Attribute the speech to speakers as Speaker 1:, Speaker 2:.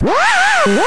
Speaker 1: Wow!